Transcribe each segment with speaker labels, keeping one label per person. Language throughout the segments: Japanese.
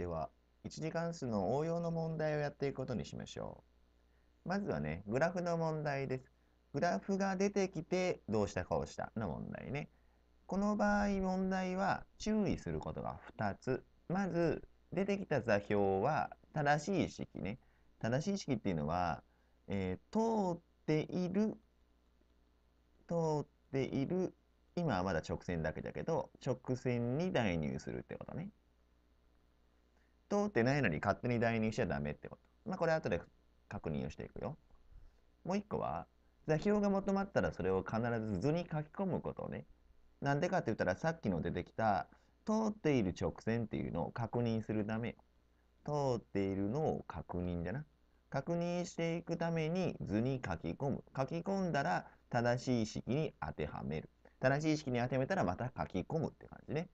Speaker 1: では、一次関数の応用の問題をやっていくことにしましょう。まずはね、グラフの問題です。グラフが出てきて、どうしたこうしたの問題ね。この場合、問題は注意することが2つ。まず、出てきた座標は正しい式ね。正しい式っていうのは、えー、通っている、通っている、今はまだ直線だけだけど、直線に代入するってことね。通ってないのに勝手に代入しちゃダメってこと。まあ、これ後で確認をしていくよ。もう一個は、座標が求まったらそれを必ず図に書き込むことね。なんでかって言ったらさっきの出てきた通っている直線っていうのを確認するため通っているのを確認だな。確認していくために図に書き込む。書き込んだら正しい式に当てはめる。正しい式に当てはめたらまた書き込むって感じね。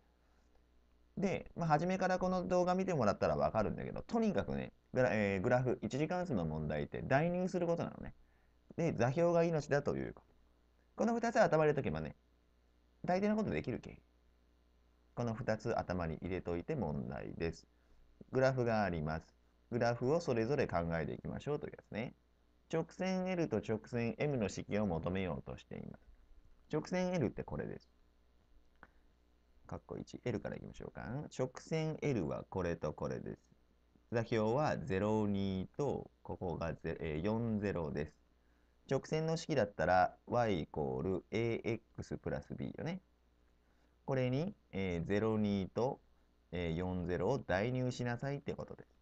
Speaker 1: で、まあ、初めからこの動画見てもらったらわかるんだけど、とにかくね、グラ,、えー、グラフ、一次関数の問題って代入することなのね。で、座標が命だということ。この2つ頭入れとけばね、大抵のことできるけ。この2つ頭に入れといて問題です。グラフがあります。グラフをそれぞれ考えていきましょうというやつね。直線 L と直線 M の式を求めようとしています。直線 L ってこれです。カッコ1、L からいきましょうか。直線 L はこれとこれです。座標は02と、ここが40です。直線の式だったら y イコール ax プラス b よね。これに、えー、02と、えー、40を代入しなさいってことです。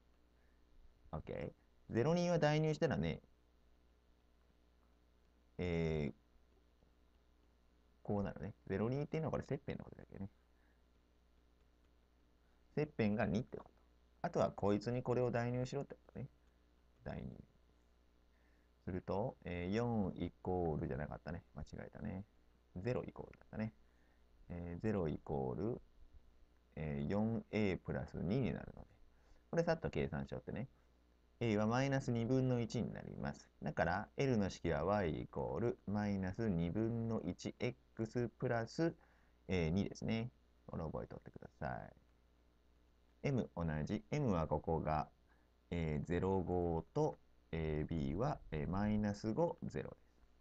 Speaker 1: OK。02は代入したらね、えー、こうなるね。02っていうのはこれ切片のことだけどね。切片が2ってこと。あとはこいつにこれを代入しろってことね。代入。すると、えー、4イコールじゃなかったね。間違えたね。0イコールだったね。えー、0イコール、えー、4a プラス2になるので。これさっと計算しようってね。a はマイナス2分の1になります。だから、L の式は y イコールマイナス2分の 1x プラス、えー、2ですね。これを覚えておってください。M 同じ。m はここが、えー、05と、えー、b は、えー、マイナス5、0です。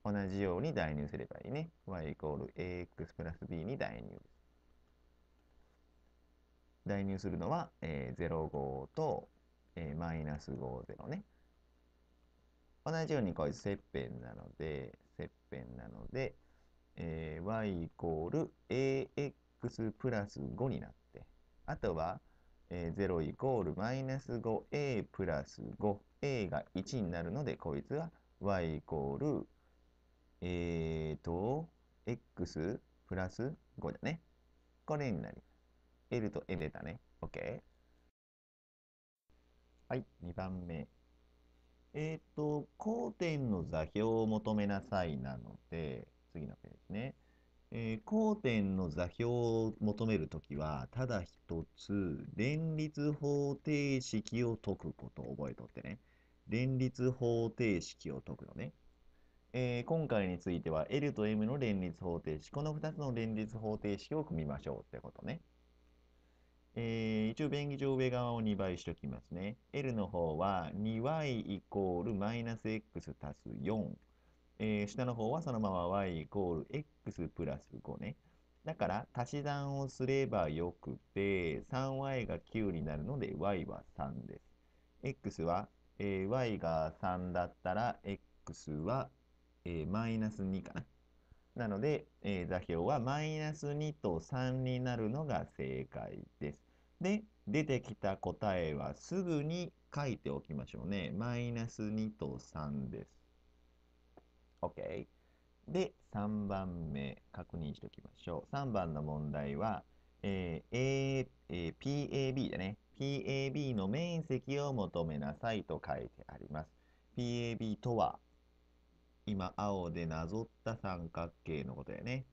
Speaker 1: 同じように代入すればいいね。y イコール ax プラス b に代入です。代入するのは、えー、05と、えー、マイナス50ね。同じようにこういつ切片なので、切片なので、えー、y イコール ax プラス5になって、あとは、えー、0イコールマイナス 5a プラス 5a が1になるのでこいつは y イコールえーと x プラス5だね。これになります。L と L 出たね。OK はい2番目。えっ、ー、と交点の座標を求めなさいなので次のページね。えー、交点の座標を求めるときは、ただ一つ、連立方程式を解くことを覚えとってね。連立方程式を解くのね。えー、今回については L と M の連立方程式、この2つの連立方程式を組みましょうってことね。えー、一応便宜上上側を2倍しておきますね。L の方は 2y イコールマイナス x 足す4。えー、下の方はそのまま y イコール x プラス5ね。だから足し算をすればよくて 3y が9になるので y は3です。x は、えー、y が3だったら x は、えー、マイナス2かな。なので、えー、座標はマイナス2と3になるのが正解です。で、出てきた答えはすぐに書いておきましょうね。マイナス2と3です。OK。で、3番目、確認しておきましょう。3番の問題は、えー A えー、PAB だね。PAB の面積を求めなさいと書いてあります。PAB とは、今、青でなぞった三角形のことやね。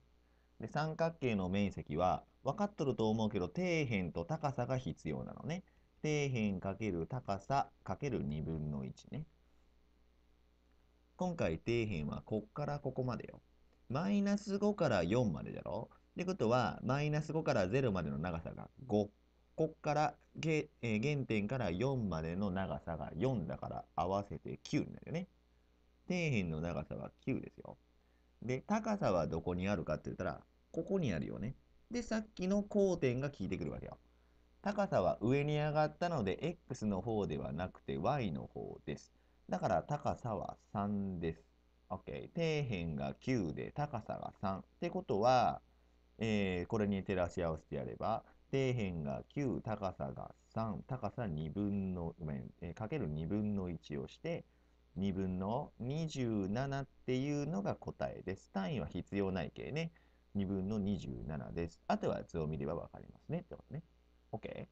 Speaker 1: で、三角形の面積は、分かっとると思うけど、底辺と高さが必要なのね。底辺かける高さかける2分の1ね。今回底辺はこっからここまでよ。マイナス5から4までだろ？ってことは、マイナス5から0までの長さが5。こっからえー原点から4までの長さが4だから合わせて9になるよね。底辺の長さは9ですよ。で、高さはどこにあるかって言ったら、ここにあるよね。で、さっきの交点が効いてくるわけよ。高さは上に上がったので、x の方ではなくて y の方です。だから高さは3です。OK。底辺が9で高さが3。ってことは、えーこれに照らし合わせてやれば、底辺が9、高さが3、高さ2分の、ごめん、えーかける2分の1をして、2分の27っていうのが答えです。単位は必要ない系ね。2分の27です。あとは図を見ればわかりますね。ってことね。OK?